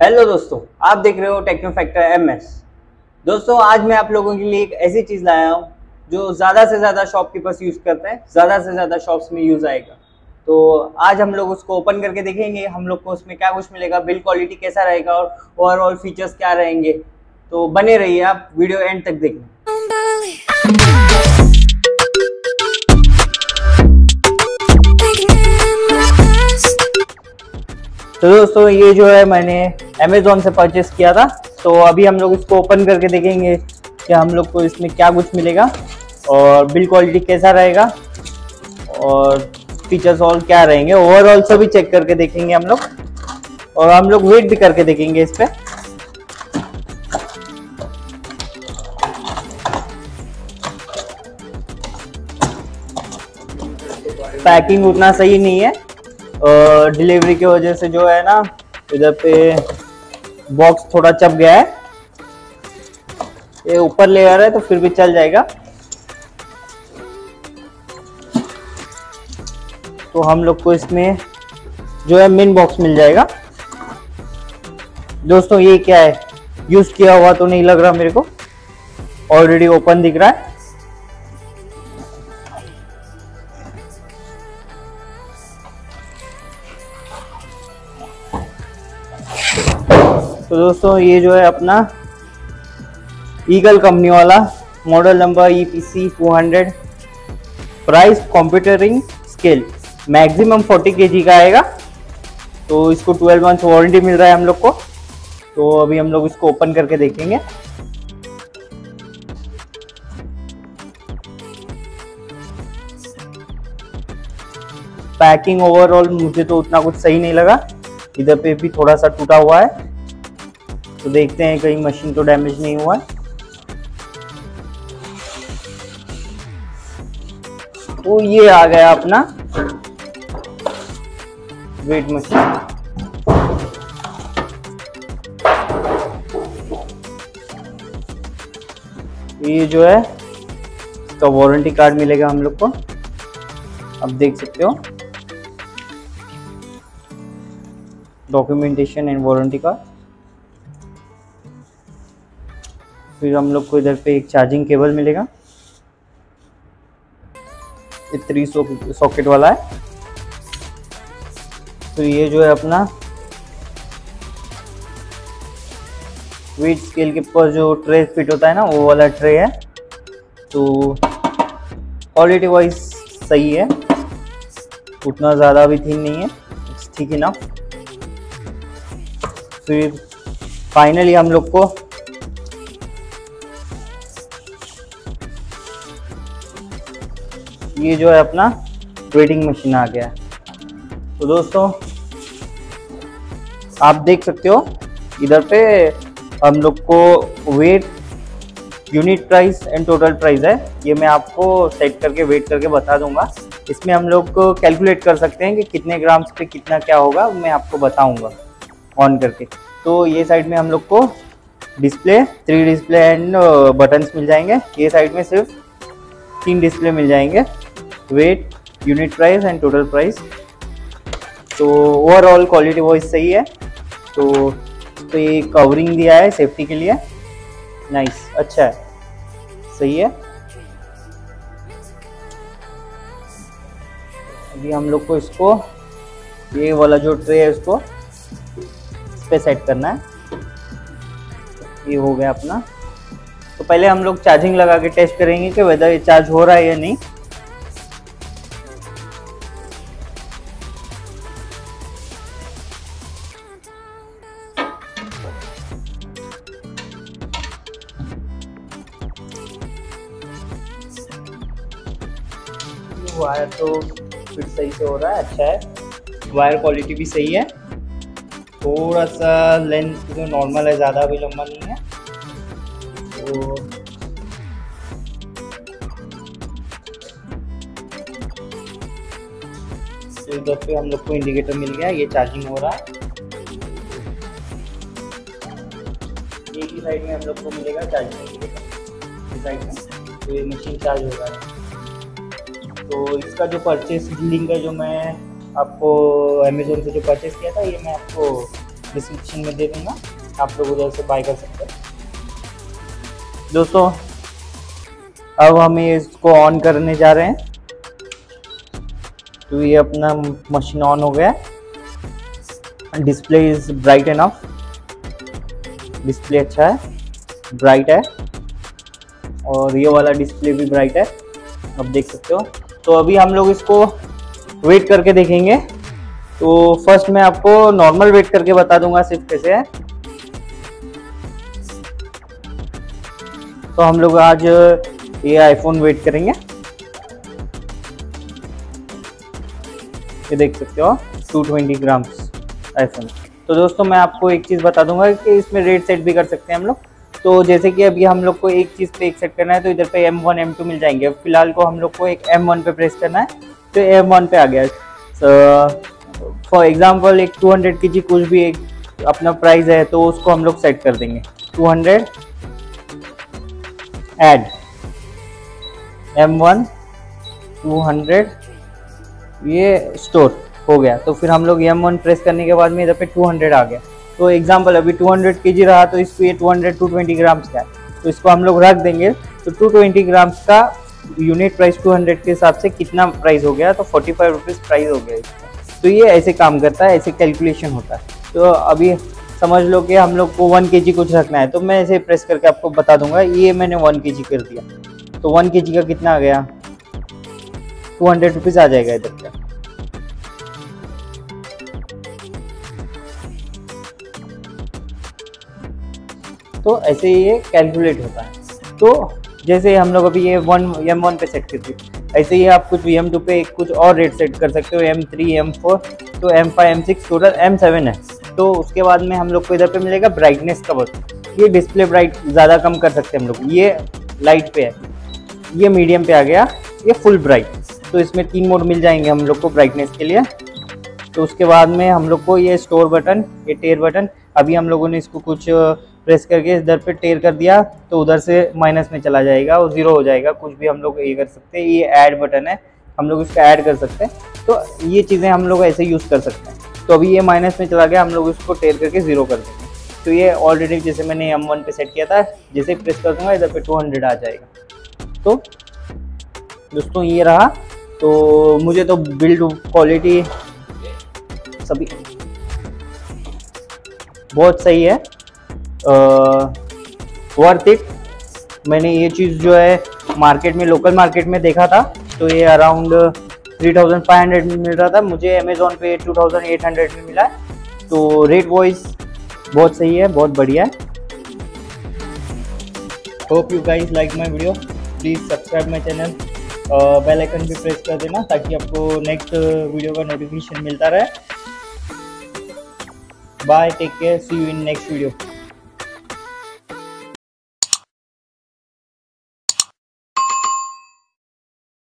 Hello दोस्तों, आप देख रहे हो टेक्नो फैक्टर एमएस दोस्तों, आज मैं आप लोगों के लिए एक ऐसी चीज़ लाया हूँ, जो ज़्यादा से ज़्यादा शॉपकीपर्स यूज़ करते हैं, ज़्यादा से ज़्यादा शॉप्स में यूज़ आएगा। तो आज हम लोग उसको ओपन करके देखेंगे, हम लोग को उसमें क्या कुछ मिलेगा बिल क्वालिटी कैसा रहेगा और ओवरऑल फीचर्स क्या रहेंगे। तो बने रहिए आप वीडियो एंड तक देखना। तो दोस्तों, ये जो है मैंने अमेजोन से परचेस किया था। तो अभी हम लोग इसको ओपन करके देखेंगे कि हम लोग को इसमें क्या कुछ मिलेगा। और बिल क्वालिटी कैसा रहेगा। और फीचर्स और क्या रहेंगे। ओवरऑल सभी चेक करके देखेंगे हम लोग। और हम लोग वेट भी करके देखेंगे इस पर पैकिंग उतना सही नहीं है। और डिलीवरी की वजह से जो है ना, इधर पे बॉक्स थोड़ा चप गया है। ये ऊपर लेयर है तो फिर भी चल जाएगा। तो हम लोग को इसमें जो है मेन बॉक्स मिल जाएगा। दोस्तों, ये क्या है? यूज़ किया हुआ तो नहीं लग रहा मेरे को। ऑलरेडी ओपन दिख रहा है। तो दोस्तों, ये जो है अपना ईगल कंपनी वाला model number E P C two hundred price computing scale maximum forty K G का आएगा। तो इसको 12 मंथ वारंटी मिल रहा है हम लोग को। तो अभी हम लोग इसको ओपन करके देखेंगे। पैकिंग ओवरऑल मुझे तो उतना कुछ सही नहीं लगा। इधर पे भी थोड़ा सा टूटा हुआ है। तो देखते हैं कहीं मशीन तो डैमेज नहीं हुआ। तो ये आ गया अपना। वेट मशीन ये जो है, इसका वारंटी कार्ड मिलेगा हम लोग को। अब देख सकते हो। डॉक्यूमेंटेशन एंड वारंटी कार्ड फिर हम लोग को इधर पे एक चार्जिंग केबल मिलेगा। ये थ्री सॉकेट वाला है। तो ये जो है अपना वेट स्केल के ऊपर जो ट्रे फिट होता है ना, वो वाला ट्रे है। तो क्वालिटी वाइज सही है। उतना ज़्यादा भी थीन नहीं है। ठीक है ना फिर फाइनली हम लोग को ये जो है अपना वेटिंग मशीन आ गया। तो दोस्तों, आप देख सकते हो, इधर पे हम लोग को weight unit price and total price है। ये मैं आपको सेट करके वेट करके बता दूँगा। इसमें हम लोग कैलकुलेट कर सकते हैं कि कितने ग्राम्स पे कितना क्या होगा, मैं आपको बताऊँगा। ऑन करके। तो ये साइड में हम लोग को display three display and buttons मिल जाएँगे। ये साइड में सिर्फ़ तीन डिस्प्ले मिल जाएँगे। Weight unit price and total price तो ओवरऑल क्वालिटी वाइज सही है। तो तो ये कवरिंग दिया है सेफ्टी के लिए। नाइस अच्छा है। सही है। अभी हम लोग को इसको, ये वाला जो ट्रे है उसको इस पे सेट करना है। ये हो गया अपना। तो पहले हम लोग चार्जिंग लगा के टेस्ट करेंगे कि वेदर ये चार्ज हो रहा है या नहीं। वायर तो फिट सही से हो रहा है अच्छा है। वायर क्वालिटी भी सही है। थोड़ा सा लेंथ जो नॉर्मल है, ज़्यादा भी लंबा नहीं है। तो इधर पे हम लोग को इंडिकेटर मिल गया, ये चार्जिंग हो रहा है। एक ही साइड में हम लोग को मिलेगा चार्जिंग इंडिकेटर इस साइड में तो ये मशीन चार्ज हो रहा है। तो इसका जो परचेस लिंक है जो मैं आपको अमेजोन से जो परचेस किया था, ये मैं आपको डिस्क्रिप्शन में दे दूँगा। आप लोग उधर से बाय कर सकते हैं। दोस्तों, अब हम इसको ऑन करने जा रहे हैं। तो ये अपना मशीन ऑन हो गया। Display is bright enough display अच्छा है। ब्राइट है। और ये वाला डिस्प्ले भी ब्राइट है। आप देख सकते हो। तो अभी हम लोग इसको वेट करके देखेंगे। तो फ़र्स्ट मैं आपको नॉर्मल वेट करके बता दूँगा सिर्फ़ कैसे है। तो हम लोग आज ये आईफोन वेट करेंगे। ये देख सकते हो 220 ग्राम्स आईफोन तो दोस्तों मैं आपको एक चीज़ बता दूँगा कि इसमें रेट सेट भी कर सकते हैं हम लोग। तो जैसे कि अभी हम लोग को एक चीज़ पे एक सेट करना है तो इधर पे M1 M2 मिल जाएँगे। फ़िलहाल को हम लोग को एक M1 पे प्रेस करना है तो M1 पे आ गया। फॉर एग्जांपल एक 200 की कुछ भी एक अपना प्राइस है तो उसको हम लोग सेट कर देंगे। 200 ऐड M1 200 ये स्टोर हो गया। तो फिर हम लोग एम वन प्रेस करने के बाद में इधर पे 200 आ गया। तो एग्ज़ाम्पल अभी 200 केजी रहा तो इसको ये 200 220 ग्राम्स का है। तो इसको हम लोग रख देंगे। तो 220 ग्राम्स का यूनिट प्राइस 200 के हिसाब से कितना प्राइस हो गया? तो फोर्टी फाइव रुपीज़ प्राइस हो गया इसका। तो ये ऐसे काम करता है, ऐसे कैलकुलेशन होता है। तो अभी समझ लो कि हम लोग को वन के जी कुछ रखना है। तो मैं ऐसे प्रेस करके आपको बता दूँगा, ये मैंने वन के जी कर दिया। तो वन के जी का कितना आ गया? टू हंड्रेड रुपीज़ आ जाएगा इधर का। तो ऐसे ही ये कैलकुलेट होता है। तो जैसे हम लोग अभी ये वन एम वन पे सेट करते हैं। ऐसे ही आप कुछ वी एम टू पे कुछ और रेट सेट कर सकते हो एम थ्री एम फोर तो M five M six total M seven है। तो उसके बाद में हम लोग को इधर पे मिलेगा ब्राइटनेस का बस। ये डिस्प्ले ब्राइट ज़्यादा कम कर सकते हैं हम लोग। ये लाइट पे है। ये मीडियम पे आ गया। ये फुल ब्राइट तो इसमें तीन मोड मिल जाएँगे हम लोग को ब्राइटनेस के लिए। तो उसके बाद में हम लोग को ये स्टोर बटन ये टेयर बटन अभी हम लोगों ने इसको कुछ प्रेस करके इधर पे टेयर कर दिया तो उधर से माइनस में चला जाएगा और ज़ीरो हो जाएगा। कुछ भी हम लोग ये कर सकते हैं, ये ऐड बटन है, हम लोग इसको ऐड कर सकते हैं। तो ये चीज़ें हम लोग ऐसे यूज़ कर सकते हैं। तो अभी ये माइनस में चला गया, हम लोग इसको टेयर करके ज़ीरो कर देंगे। तो ये ऑलरेडी जैसे मैंने एम वन पे सेट किया था, जैसे प्रेस कर दूँगा इधर पे टू हंड्रेड आ जाएगा। तो दोस्तों, ये रहा। तो मुझे तो बिल्ड क्वालिटी सभी बहुत सही है। वर्थ इट मैंने ये चीज़ जो है मार्केट में लोकल मार्केट में देखा था तो ये around three thousand five hundred में मिल रहा था। मुझे अमेजोन पे टू थाउज़ेंड एट हंड्रेड में मिला है। तो रेट वाइज बहुत सही है, बहुत बढ़िया है। Hope you guys like my video please subscribe my channel bell icon भी प्रेस कर देना ताकि आपको नेक्स्ट वीडियो का नोटिफिकेशन मिलता रहे। Bye take care see you in next video